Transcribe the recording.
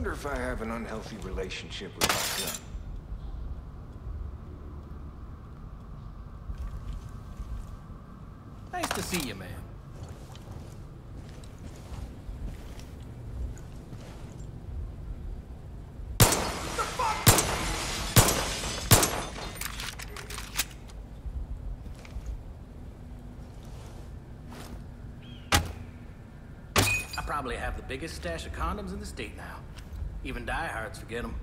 wonder if I have an unhealthy relationship with my gun. Nice to see you, man. I probably have the biggest stash of condoms in the state now. Even diehards forget them.